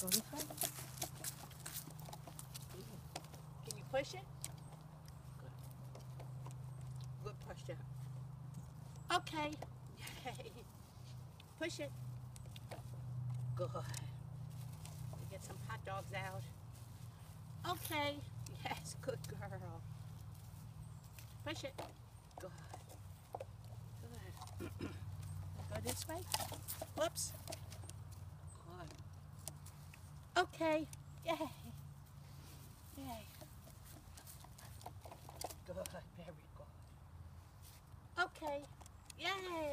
Go this way. Can you push it? Good. Good posture. Okay. Yay. Push it. Good. We get some hot dogs out. Okay. Yes, good girl. Push it. Good. Good. Go this way. Whoops. Okay. Yay. Yay. Good. Very good. Okay. Yay.